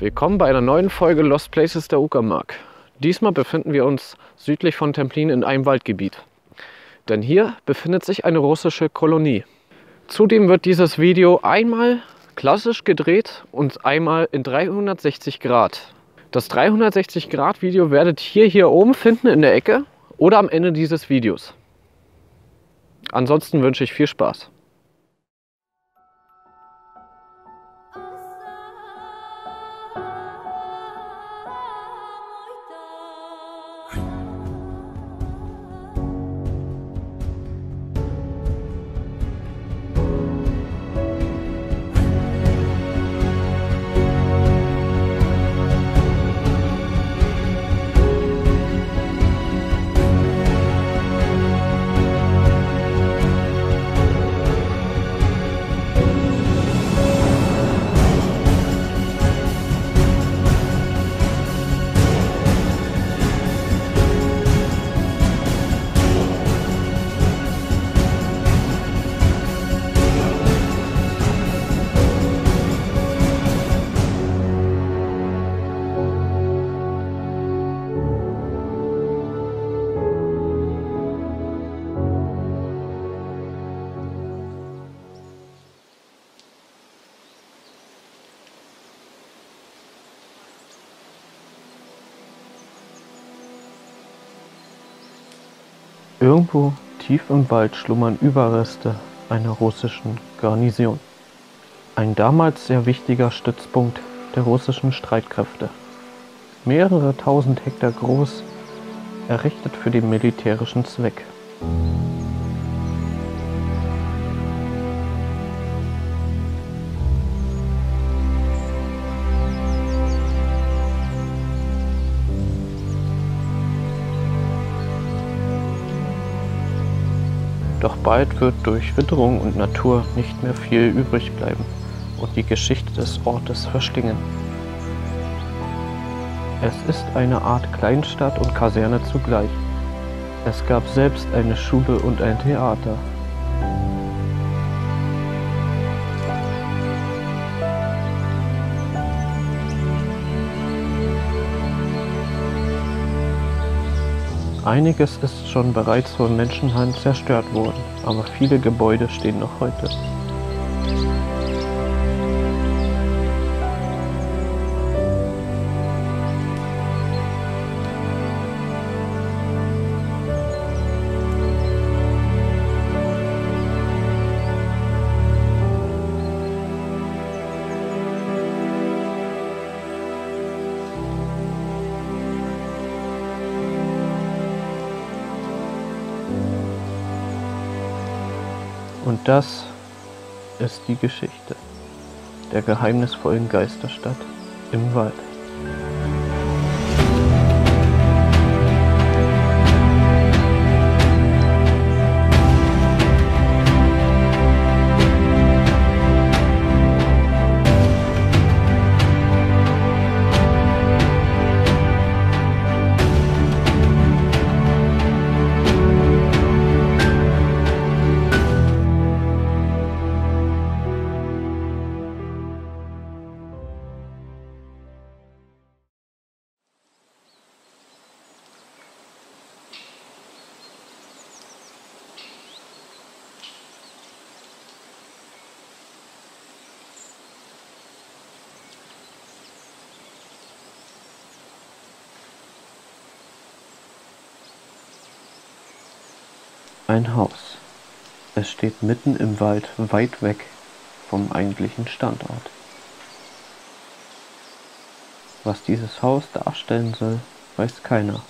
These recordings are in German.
Willkommen bei einer neuen Folge Lost Places der Uckermark. Diesmal befinden wir uns südlich von Templin in einem Waldgebiet. Denn hier befindet sich eine russische Kolonie. Zudem wird dieses Video einmal klassisch gedreht und einmal in 360 Grad. Das 360 Grad Video werdet ihr hier oben finden in der Ecke oder am Ende dieses Videos. Ansonsten wünsche ich viel Spaß. Irgendwo tief im Wald schlummern Überreste einer russischen Garnison. Ein damals sehr wichtiger Stützpunkt der russischen Streitkräfte. Mehrere tausend Hektar groß, errichtet für den militärischen Zweck. Bald wird durch Witterung und Natur nicht mehr viel übrig bleiben und die Geschichte des Ortes verschlingen. Es ist eine Art Kleinstadt und Kaserne zugleich. Es gab selbst eine Schule und ein Theater. Einiges ist schon bereits von Menschenhand zerstört worden, aber viele Gebäude stehen noch heute. Und das ist die Geschichte der geheimnisvollen Geisterstadt im Wald. Ein Haus. Es steht mitten im Wald, weit weg vom eigentlichen Standort. Was dieses Haus darstellen soll, weiß keiner.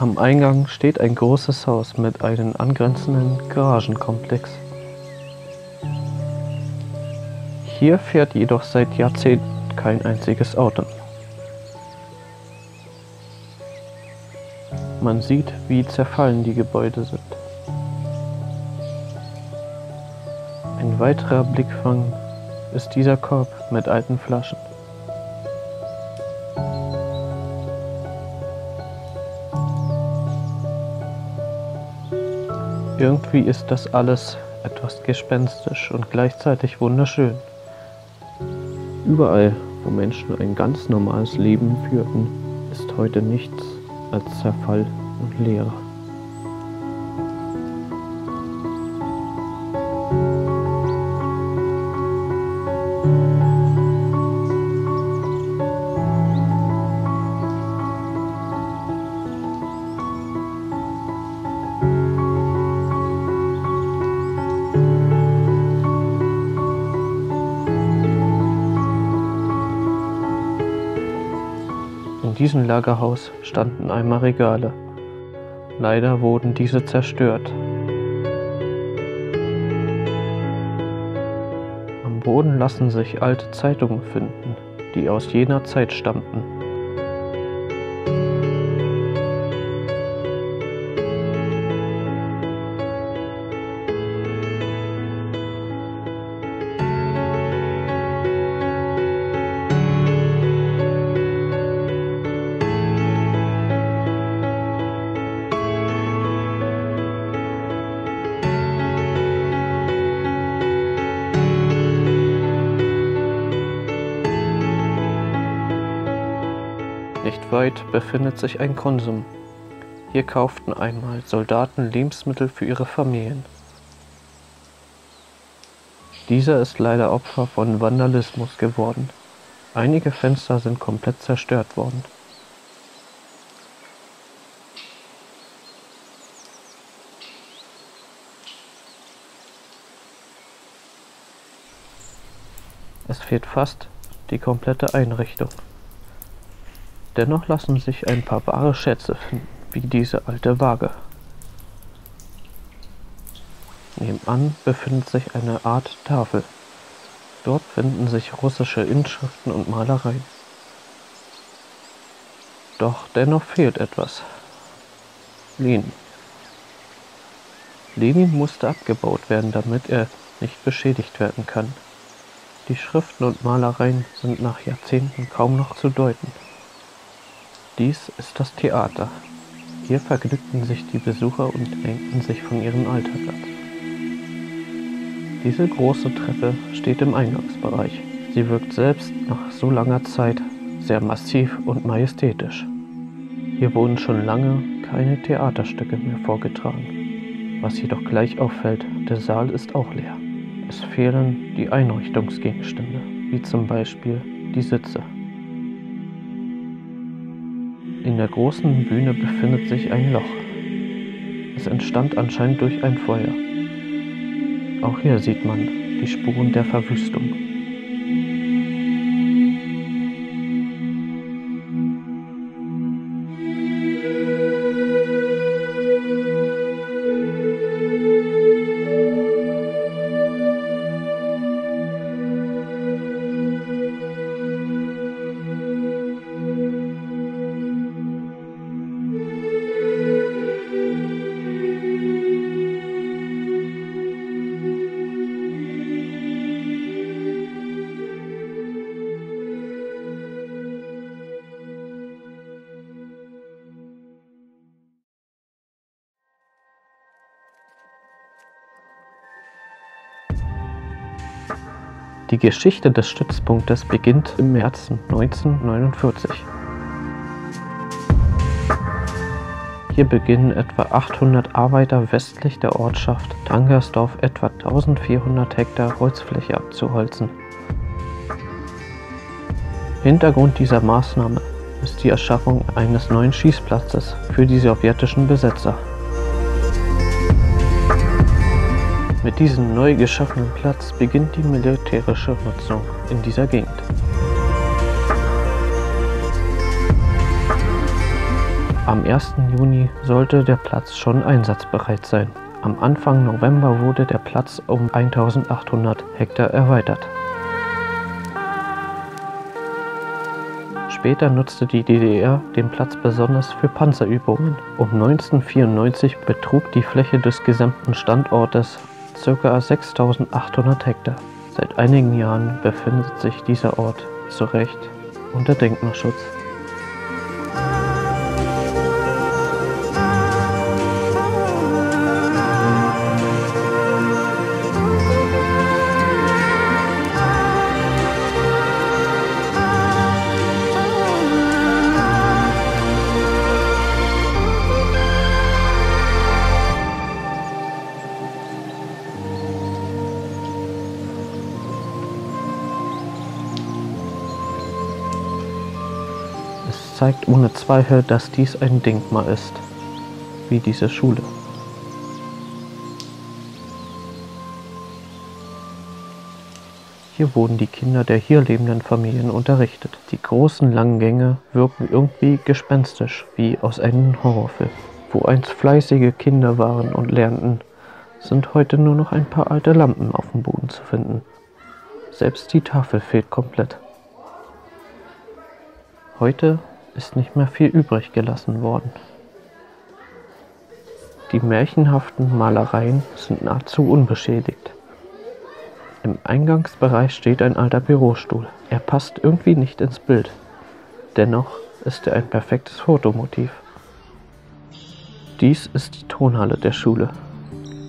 Am Eingang steht ein großes Haus mit einem angrenzenden Garagenkomplex. Hier fährt jedoch seit Jahrzehnten kein einziges Auto. Man sieht, wie zerfallen die Gebäude sind. Ein weiterer Blickfang ist dieser Korb mit alten Flaschen. Irgendwie ist das alles etwas gespenstisch und gleichzeitig wunderschön. Überall, wo Menschen ein ganz normales Leben führten, ist heute nichts als Zerfall und Leere. Diesem Lagerhaus standen einmal Regale. Leider wurden diese zerstört. Am Boden lassen sich alte Zeitungen finden, die aus jener Zeit stammten. Befindet sich ein Konsum. Hier kauften einmal Soldaten Lebensmittel für ihre Familien. Dieser ist leider Opfer von Vandalismus geworden. Einige Fenster sind komplett zerstört worden. Es fehlt fast die komplette Einrichtung. Dennoch lassen sich ein paar wahre Schätze finden, wie diese alte Waage. Nebenan befindet sich eine Art Tafel. Dort finden sich russische Inschriften und Malereien. Doch dennoch fehlt etwas. Lenin. Lenin musste abgebaut werden, damit er nicht beschädigt werden kann. Die Schriften und Malereien sind nach Jahrzehnten kaum noch zu deuten. Dies ist das Theater. Hier vergnügten sich die Besucher und lenkten sich von ihrem Alltag ab. Diese große Treppe steht im Eingangsbereich. Sie wirkt selbst nach so langer Zeit sehr massiv und majestätisch. Hier wurden schon lange keine Theaterstücke mehr vorgetragen. Was jedoch gleich auffällt, der Saal ist auch leer. Es fehlen die Einrichtungsgegenstände, wie zum Beispiel die Sitze. In der großen Bühne befindet sich ein Loch. Es entstand anscheinend durch ein Feuer. Auch hier sieht man die Spuren der Verwüstung. Die Geschichte des Stützpunktes beginnt im März 1949. Hier beginnen etwa 800 Arbeiter westlich der Ortschaft Tangersdorf etwa 1400 Hektar Holzfläche abzuholzen. Hintergrund dieser Maßnahme ist die Erschaffung eines neuen Schießplatzes für die sowjetischen Besetzer. Mit diesem neu geschaffenen Platz beginnt die militärische Nutzung in dieser Gegend. Am 1. Juni sollte der Platz schon einsatzbereit sein. Am Anfang November wurde der Platz um 1800 Hektar erweitert. Später nutzte die DDR den Platz besonders für Panzerübungen. Um 1994 betrug die Fläche des gesamten Standortes ca. 6800 Hektar. Seit einigen Jahren befindet sich dieser Ort zu Recht unter Denkmalschutz. Zeigt ohne Zweifel, dass dies ein Denkmal ist, wie diese Schule. Hier wurden die Kinder der hier lebenden Familien unterrichtet. Die großen langen Gänge wirken irgendwie gespenstisch, wie aus einem Horrorfilm. Wo einst fleißige Kinder waren und lernten, sind heute nur noch ein paar alte Lampen auf dem Boden zu finden. Selbst die Tafel fehlt komplett. Heute ist nicht mehr viel übrig gelassen worden. Die märchenhaften Malereien sind nahezu unbeschädigt. Im Eingangsbereich steht ein alter Bürostuhl. Er passt irgendwie nicht ins Bild. Dennoch ist er ein perfektes Fotomotiv. Dies ist die Tonhalle der Schule.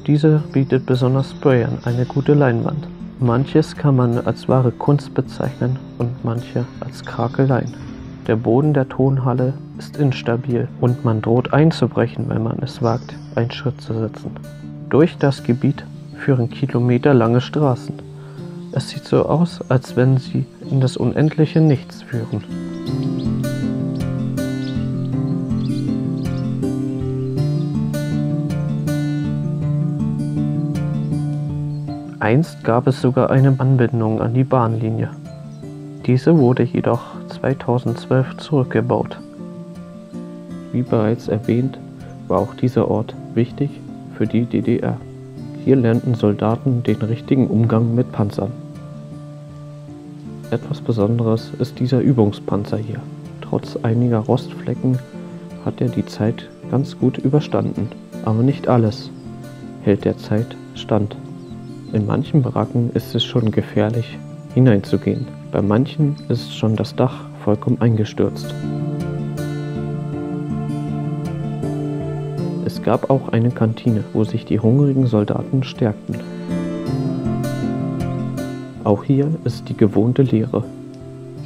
Diese bietet besonders Sprayern eine gute Leinwand. Manches kann man als wahre Kunst bezeichnen und manche als Krakeleien. Der Boden der Tonhalle ist instabil und man droht einzubrechen, wenn man es wagt, einen Schritt zu setzen. Durch das Gebiet führen kilometerlange Straßen. Es sieht so aus, als wenn sie in das unendliche Nichts führen. Einst gab es sogar eine Anbindung an die Bahnlinie. Diese wurde jedoch 2012 zurückgebaut. Wie bereits erwähnt, war auch dieser Ort wichtig für die DDR. Hier lernten Soldaten den richtigen Umgang mit Panzern. Etwas Besonderes ist dieser Übungspanzer hier. Trotz einiger Rostflecken hat er die Zeit ganz gut überstanden. Aber nicht alles hält der Zeit stand. In manchen Baracken ist es schon gefährlich, hineinzugehen. Bei manchen ist schon das Dach vollkommen eingestürzt. Es gab auch eine Kantine, wo sich die hungrigen Soldaten stärkten. Auch hier ist die gewohnte Leere.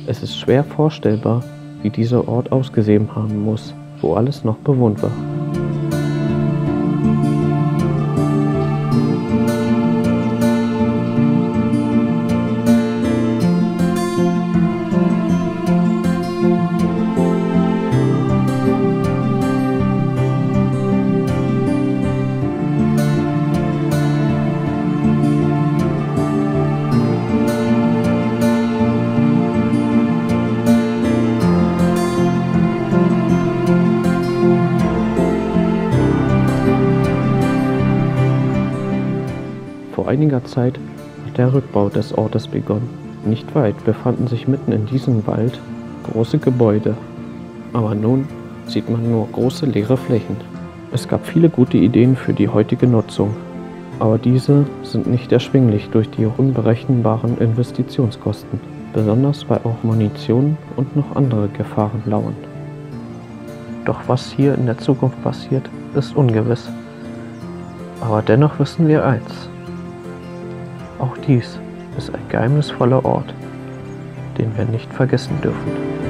Es ist schwer vorstellbar, wie dieser Ort ausgesehen haben muss, wo alles noch bewohnt war. Einiger Zeit hat der Rückbau des Ortes begonnen. Nicht weit befanden sich mitten in diesem Wald große Gebäude. Aber nun sieht man nur große leere Flächen. Es gab viele gute Ideen für die heutige Nutzung, aber diese sind nicht erschwinglich durch die unberechenbaren Investitionskosten, besonders weil auch Munition und noch andere Gefahren lauern. Doch was hier in der Zukunft passiert, ist ungewiss. Aber dennoch wissen wir eins. Auch dies ist ein geheimnisvoller Ort, den wir nicht vergessen dürfen.